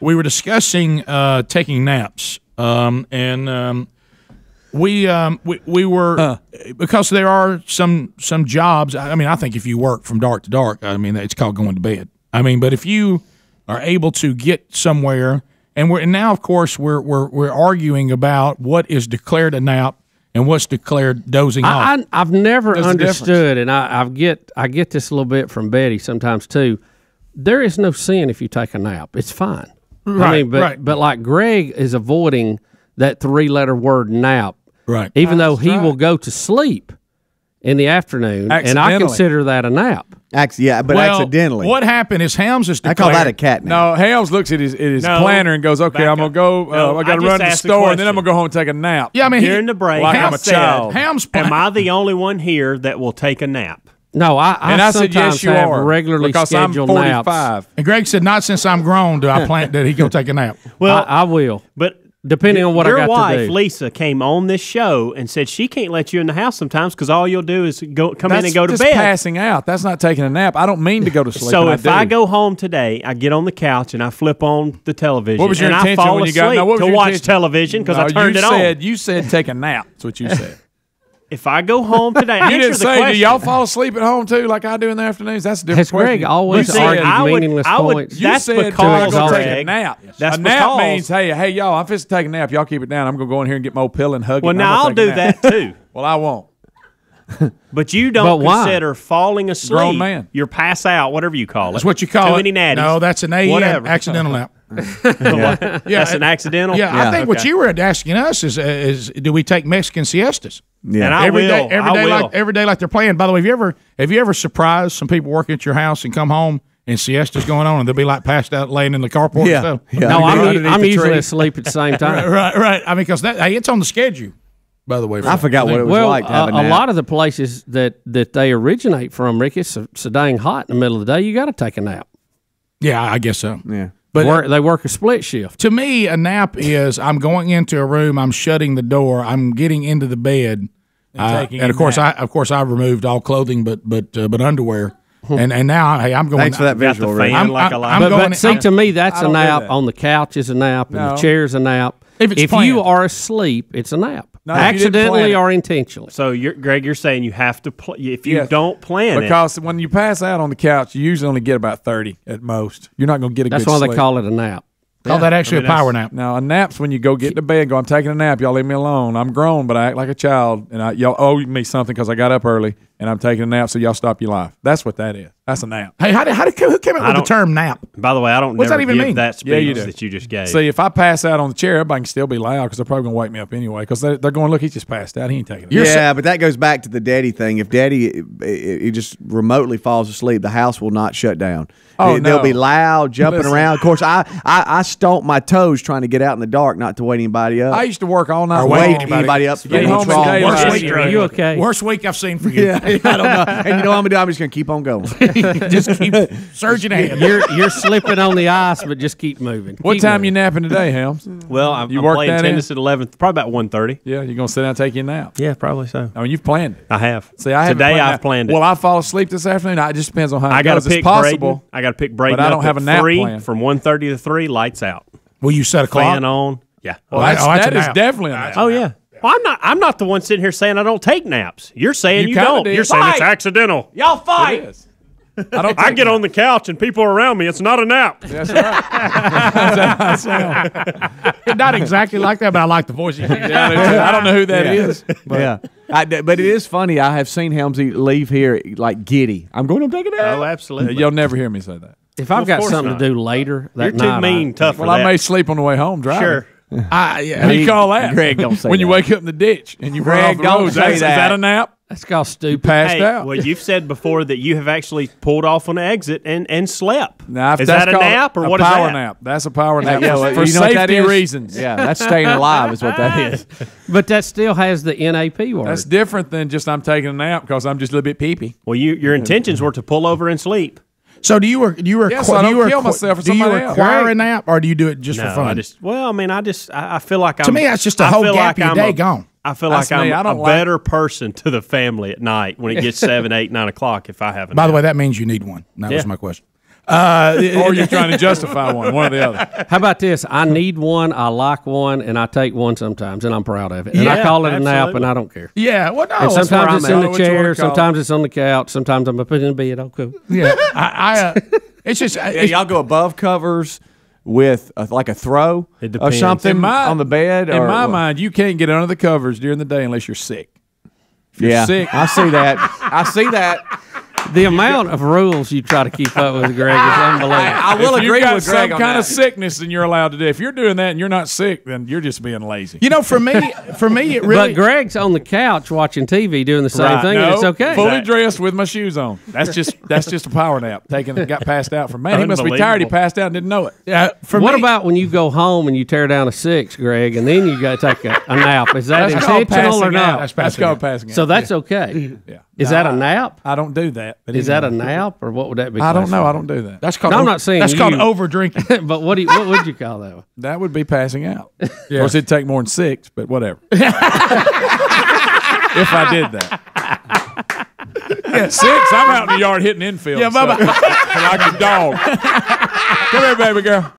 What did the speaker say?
we were discussing uh, taking naps, um, and um, we, um, we we were because there are some some jobs. I mean, I think if you work from dark to dark, I mean, it's called going to bed. I mean, but if you are able to get somewhere, and we're and now, of course, we're we're we're arguing about what is declared a nap and what's declared dozing off. I, I, I've never There's a difference. understood, and I, I get I get this a little bit from Betty sometimes too. There is no sin if you take a nap; it's fine. I mean, but right. but like Greg is avoiding that three letter word nap, right? Even though he will go to sleep in the afternoon, and I consider that a nap. Acc- yeah, but Well, accidentally. What happened is Helms is I call that a cat nap. No, Hales looks at his, at his No, planner and goes, "Okay, I'm gonna up. go. Uh, I got to run to the store, and then I'm gonna go home and take a nap." Yeah, I mean, he- During the break, like I I'm a said, child. Helms Am I the only one here that will take a nap? No, I, I And I said, sometimes "Yes, you have are," regularly because I'm scheduled naps. And Greg said, "Not since I'm grown do I plan that he go take a nap." Well, I, I will, but depending on what I your got to wife do. Lisa came on this show and said she can't let you in the house sometimes because all you'll do is go come in and go to just bed. passing out. That's not taking a nap. I don't mean to go to sleep. so if I, do. go home today, I get on the couch and I flip on the television. what was your and intention I fall when you got no, to watch television because No, I turned you it said, on. You said take a nap. That's what you said. If I go home today, you answer didn't the say, question. do y'all fall asleep at home too, like I do in the afternoons? That's a different Has Greg question. always You said- I would- meaningless I would- points? You That's said because, I'm gonna take a Greg, nap. that's a nap because- means, hey, hey, y'all, I'm just take a nap. Y'all keep it down. I'm gonna go in here and get my old pill and hug. Well, and now I'm I'll do that too. Well, I won't. But you don't But why? consider falling asleep. Grown man. You're pass out, whatever you call it. That's what you call Too it. many natties. No, that's an AM Whatever. accidental nap. yeah. That's an accidental. Yeah, I think what you were asking us is, uh, is do we take Mexican siestas? Yeah. And I every will. day, every I day will. like every day like they're playing. By the way, have you ever have you ever surprised some people working at your house and come home and siestas going on and they'll be like passed out laying in the carport Yeah, and stuff? yeah. no, I'm, Underneath I'm usually asleep at the same time. Right, right. I mean, because that hey, it's on the schedule. By the way, I forgot what it was well, like to have a, a a nap. lot of the places that, that they originate from, Rick, it's so, so dang hot in the middle of the day. You got to take a nap. Yeah, I guess so. yeah. But Work, they work a split shift. to me, a nap is I'm going into a room, I'm shutting the door, I'm getting into the bed, uh, and of course, I nap. of course I've removed all clothing, but but uh, but underwear, and and now hey, I'm going. Thanks for that Got visual, the fan I'm- like a I'm- light. I'm But, going- but see, to me, that's a nap. that. On the couch is a nap, and the chair is a nap. If it's if you are asleep, it's a nap. No, if you didn't Accidentally or intentionally. So, you're, Greg, you're saying you have to play. If you Yes. don't plan it, Because when you pass out on the couch, you usually only get about 30 at most. You're not going to get a That's good why sleep. they call it a nap. call that actually mean, a power nap. Now, a nap's when you go get to bed and go, I'm taking a nap. Y'all leave me alone. I'm grown, but I act like a child. And I, y'all owe me something because I got up early and I'm taking a nap, so y'all stop your life. That's what that is. That's a nap. Hey, how did, how did who came up with the term nap? by the way, I don't What's never that even give mean? that speech Yeah, you do. that you just gave. See, if I pass out on the chair, everybody can still be loud because they're probably going to wake me up anyway because they're, they're going, look, he just passed out. He ain't taking a nap. yeah, but that goes back to the daddy thing. If daddy he just remotely falls asleep, the house will not shut down. Oh, It- They'll be loud, jumping Listen. around. Of course, I, I I stomp my toes trying to get out in the dark, not to wake anybody up. I used to work all night. Or wake wake anybody, up to Get get home in at trouble. daylight. Worst Right. week, Are you okay? worst week I've seen for you. Yeah, I don't know. And you know what I'm gonna do? I'm just gonna keep on going. Just keep surging ahead. You're you're slipping on the ice, but just keep moving. What Keep time moving. you napping today, Helms? well, I'm, You I'm work playing that in? at 11, probably about 1.30. Yeah, you're going to sit down and take your nap. Yeah, probably so. I mean, you've planned it. I have. See, I Today planned I've that. planned it. Will I fall asleep this afternoon? It just depends on how I got to goes. It's pick possible. Braden. I got to pick Braden. I don't up have at a nap three plan. from 1.30 to three. Lights out. Will you set a clock? Fan on. Yeah. Well, Oh, that's, oh, that's that is definitely a nap. Oh yeah. Well, I'm not. I'm not the one sitting here saying I don't take naps. You're saying You you, don't. did. You're saying it's accidental. Y'all fight. It is. I don't. I get naps. on the couch and people are around me. It's not a nap. That's right. Not exactly like that, but I like the voice. you use. I don't know who that Yeah. is. But, yeah, I, but it is funny. I have seen Helmsy leave here like giddy. I'm going to take a nap. Oh, absolutely. You'll never hear me say that. If I've Of got something not. to do later, that You're too night, mean, I, tough Well, for I may sleep on the way home driving. Sure. I, yeah, How do you call that? Greg, don't say when you that. wake up in the ditch and you run off the don't road. say That's- Is that. that a nap? that's called stupid. Passed Hey, out. well, you've said before that you have actually pulled off on the exit and, and slept. Now, if is that's that a nap or a what is power nap? That's a power nap Yeah, for, well, for you know safety reasons. Yeah, that's staying alive is what that is. But that still has the NAP word. That's different than just I'm taking a nap because I'm just a little bit peepee. Well, you, your intentions were to pull over and sleep. So do you do you requ- Yeah, so do you don't kill myself for do you somebody else. require Right. a nap or do you do it just No, for fun? I just well, I mean, I just I, I feel like I'm, to me, that's just a I whole feel gap like of your I'm day a- gone. I feel That's like I'm me. I a don't like- better person to the family at night when it gets seven, eight, nine o'clock. If I have a By the way, that means you need one. That was my question. Uh, or you're trying to justify one, one or the other. How about this? I need one, I like one, and I take one sometimes, and I'm proud of it. And I call it a nap, and I don't care. yeah, well, no, And sometimes it's in the What you wanna chair, call it. sometimes it's on the couch, sometimes I'm put in bed. Oh, cool. Yeah, I, I uh, it's just Yeah, it's, y'all go above covers with a, like a throw It or something my- on the bed. In or my what? mind, you can't get under the covers during the day unless you're sick. you're yeah, sick- I see that. I see that. The amount of rules you try to keep up with, Greg, is unbelievable. I will if agree you've got with some Greg on kind that. of sickness, then you're allowed to do. If you're doing that and you're not sick, then you're just being lazy. you know, for me, for me, it really. but Greg's on the couch watching TV doing the same Right. thing, no, and it's okay. Fully dressed with my shoes on. That's just that's just a power nap. Taking got passed out from man. He must be tired. He passed out and didn't know it. uh, for what me, about when you go home and you tear down a six, Greg, and then you got to take a, a nap? Is that That's intentional or passing out. not? That's That's passing called out. passing out. So that's okay. yeah. Is that a nap? I don't do that. But Is that a nap, or what would that be? I don't know. classified? I don't do that. that's called. No, I'm not saying that's called over drinking. but what do you, what would you call that? one? That would be passing out. Of course, it'd take more than six, but whatever. if I did that. Six, I'm out in the yard hitting infield. Yeah, so- like a dog. Come here, baby girl.